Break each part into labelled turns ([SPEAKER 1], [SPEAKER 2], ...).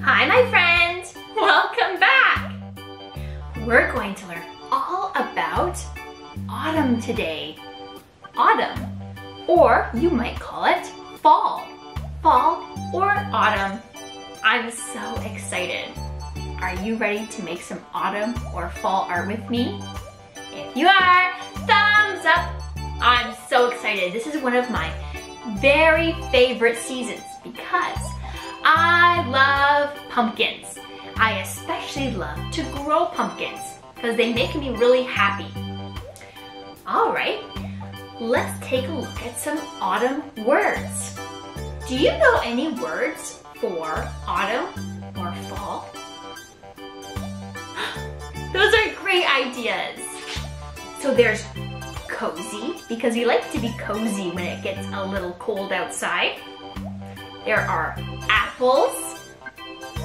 [SPEAKER 1] Hi, my friend. Welcome back. We're going to learn all about autumn today. Autumn, or you might call it fall. Fall or autumn. I'm so excited. Are you ready to make some autumn or fall art with me? If you are, thumbs up. I'm so excited. This is one of my very favorite seasons because I love pumpkins. I especially love to grow pumpkins because they make me really happy. All right, let's take a look at some autumn words. Do you know any words for autumn or fall? Those are great ideas. So there's cozy, because we like to be cozy when it gets a little cold outside. There are apples.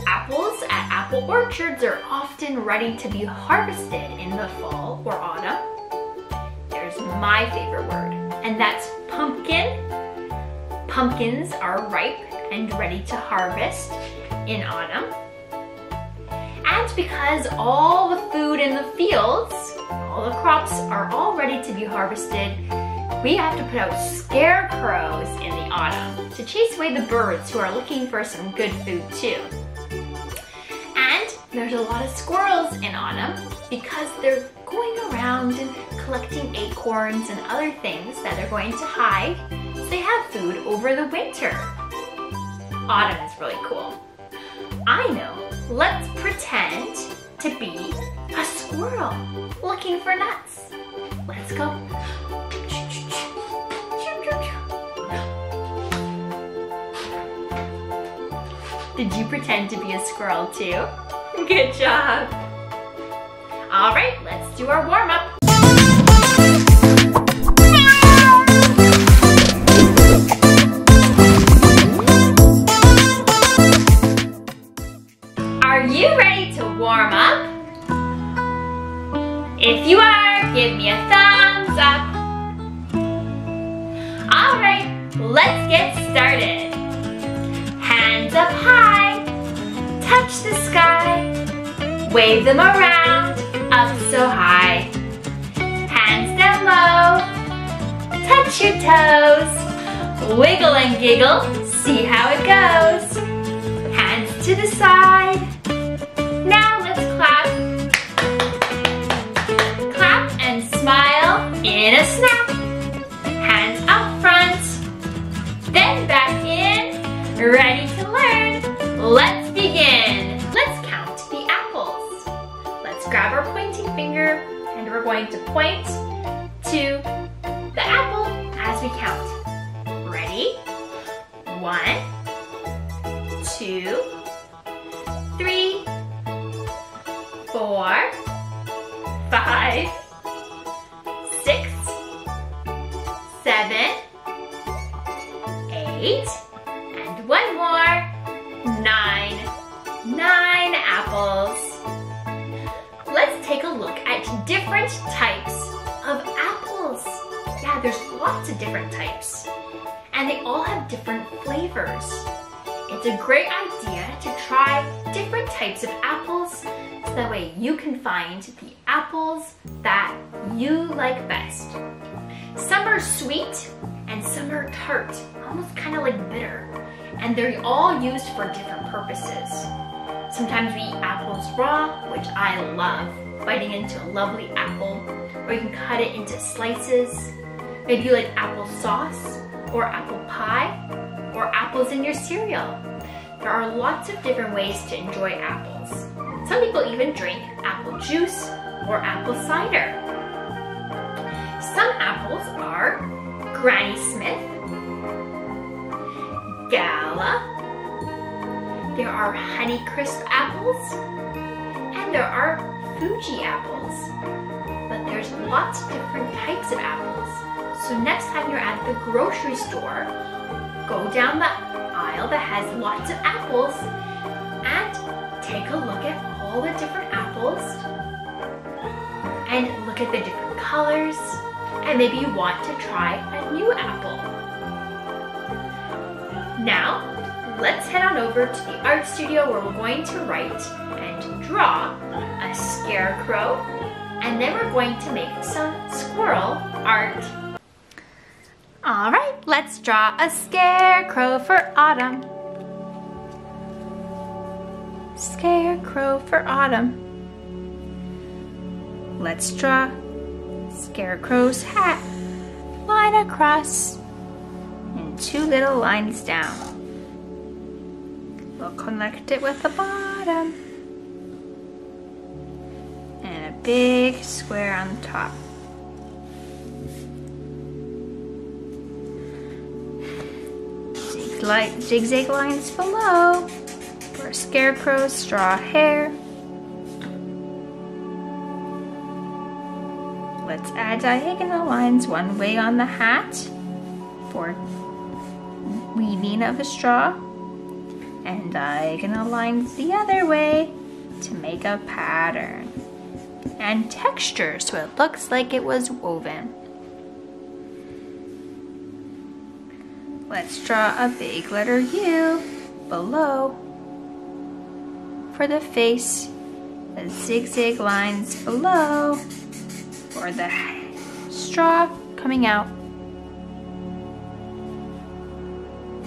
[SPEAKER 1] Apples at apple orchards are often ready to be harvested in the fall or autumn. There's my favorite word, and that's pumpkin. Pumpkins are ripe and ready to harvest in autumn. And because all the food in the fields, all the crops are all ready to be harvested, we have to put out scarecrows in the autumn to chase away the birds who are looking for some good food too. And there's a lot of squirrels in autumn because they're going around and collecting acorns and other things that they're going to hide so they have food over the winter. Autumn is really cool. I know. Let's pretend to be a squirrel looking for nuts. Let's go. Did you pretend to be a squirrel too? Good job. All right, let's do our warm up. Wave them around, up so high. Hands down low, touch your toes, wiggle and giggle, see how it goes. Hands to the side, now let's clap. Clap and smile in a snap. Hands up front, then back in, ready to learn. Let's point to the apple as we count. Ready? One, two, three, four, five, six, seven, eight, different types. And they all have different flavors. It's a great idea to try different types of apples so that way you can find the apples that you like best. Some are sweet and some are tart, almost kind of like bitter. And they're all used for different purposes. Sometimes we eat apples raw, which I love, biting into a lovely apple, or you can cut it into slices. Maybe you like apple sauce, or apple pie, or apples in your cereal. There are lots of different ways to enjoy apples. Some people even drink apple juice or apple cider. Some apples are Granny Smith, Gala, there are Honeycrisp apples, and there are Fuji apples. But there's lots of different types of apples. So next time you're at the grocery store, go down the aisle that has lots of apples and take a look at all the different apples and look at the different colors and maybe you want to try a new apple. Now, let's head on over to the art studio where we're going to write and draw a scarecrow and then we're going to make some squirrel art. All right, let's draw a scarecrow for autumn. Scarecrow for autumn. Let's draw Scarecrow's hat. Line across and two little lines down. We'll connect it with the bottom. And a big square on the top. Like zigzag lines below for Scarecrow's straw hair. Let's add diagonal lines one way on the hat for weaving of a straw and diagonal lines the other way to make a pattern and texture so it looks like it was woven. Let's draw a big letter U below for the face, the zigzag lines below For the straw coming out.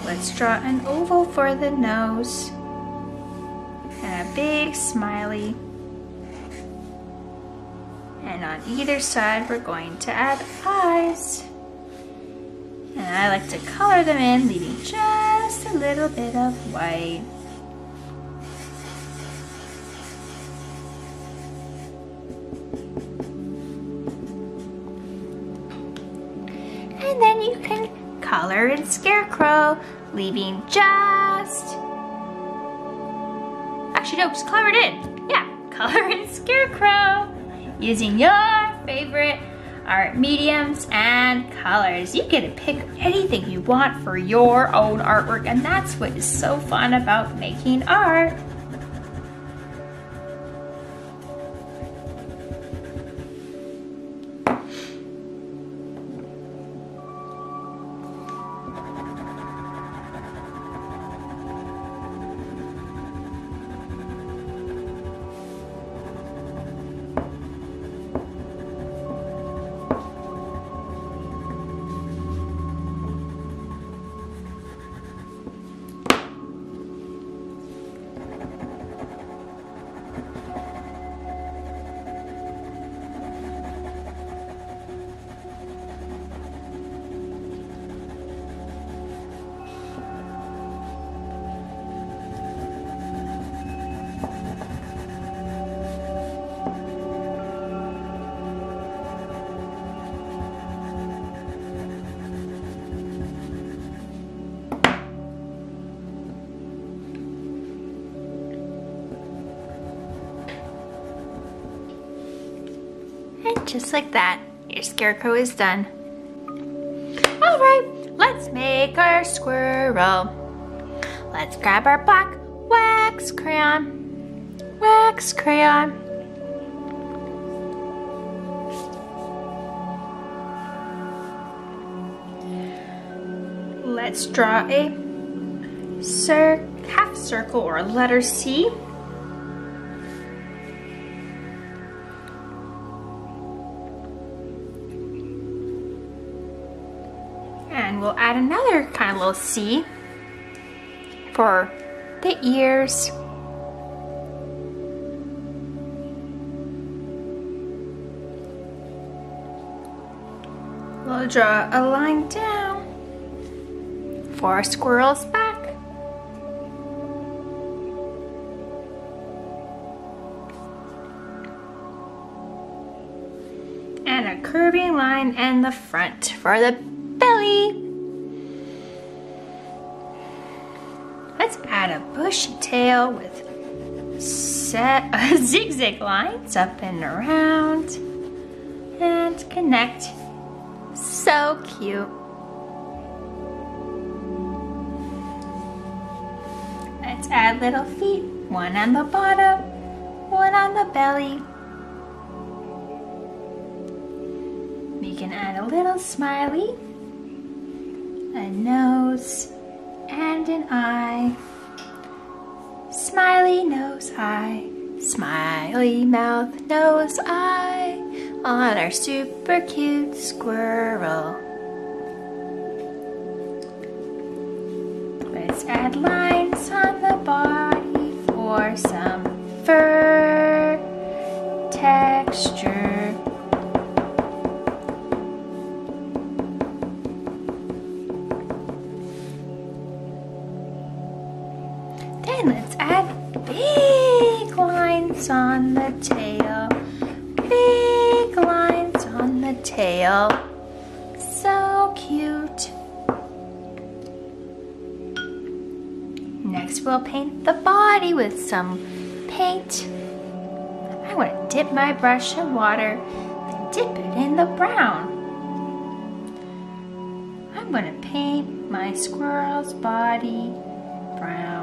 [SPEAKER 1] Let's draw an oval for the nose and a big smiley. And on either side, we're going to add eyes. And I like to color them in, leaving just a little bit of white. And then you can color in Scarecrow, leaving just... Actually, no, just color it in. Yeah, color in Scarecrow using your favorite art mediums and colors. You get to pick anything you want for your own artwork, and that's what is so fun about making art. Just like that, your scarecrow is done. All right, let's make our squirrel. Let's grab our black wax crayon, wax crayon. Let's draw a half circle or a letter C little C for the ears. We'll draw a line down for our squirrel's back. And a curving line in the front for the belly. Tail with set uh, zigzag lines up and around and connect. So cute. Let's add little feet, one on the bottom, one on the belly. We can add a little smiley, a nose,
[SPEAKER 2] and an eye. Smiley nose eye, smiley mouth nose eye on our super cute squirrel. Let's add lines on the body for some fur texture. Lines on the tail. Big lines on the tail. So cute. Next we'll paint the body with some paint. I want to dip my brush in water, then dip it in the brown. I'm going to paint my squirrel's body brown.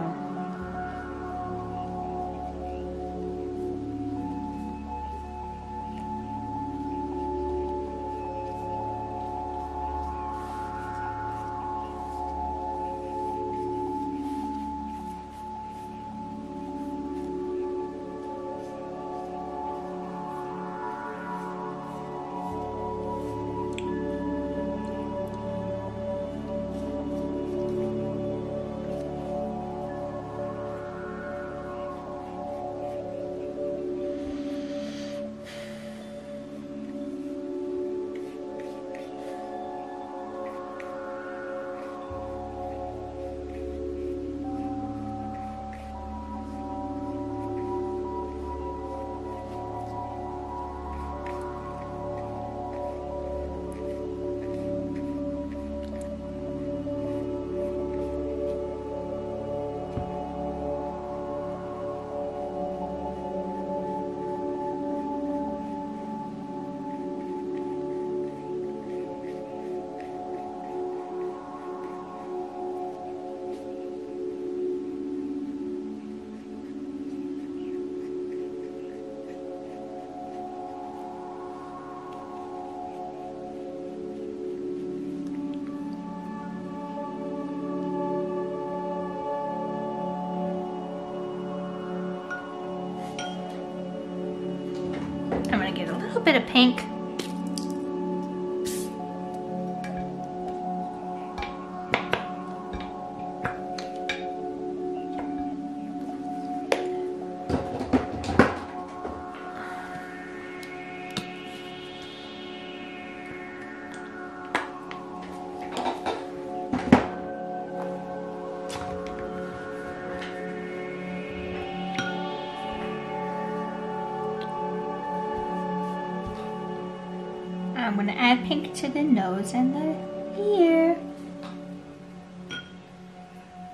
[SPEAKER 2] Bit of pink. I'm gonna add pink to the nose and the ear.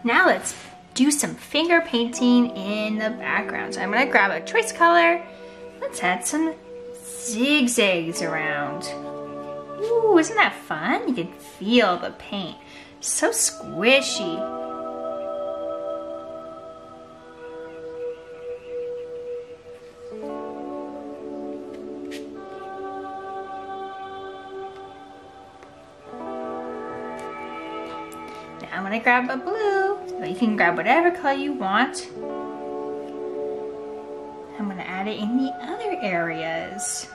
[SPEAKER 2] Now let's do some finger painting in the background. So I'm gonna grab a choice color. Let's add some zigzags around. Ooh, isn't that fun? You can feel the paint. So squishy. Grab a blue. So you can grab whatever color you want. I'm gonna add it in the other areas.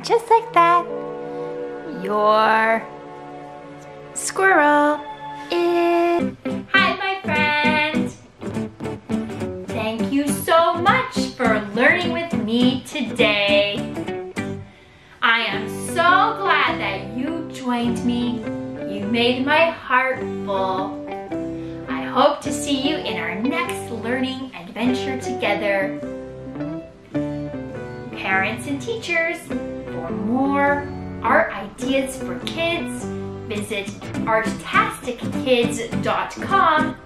[SPEAKER 2] And just like that, your squirrel is...
[SPEAKER 1] Hi, my friend. Thank you so much for learning with me today. I am so glad that you joined me. You made my heart full. I hope to see you in our next learning adventure together. Parents and teachers, for more art ideas for kids, visit artastickids.com.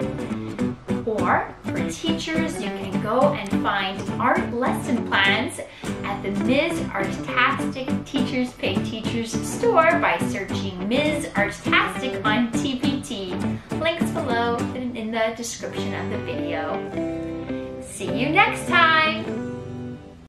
[SPEAKER 1] Or for teachers, you can go and find art lesson plans at the Ms. Artastic Teachers Pay Teachers store by searching Ms. Artastic on TPT. Links below in the description of the video. See you next time!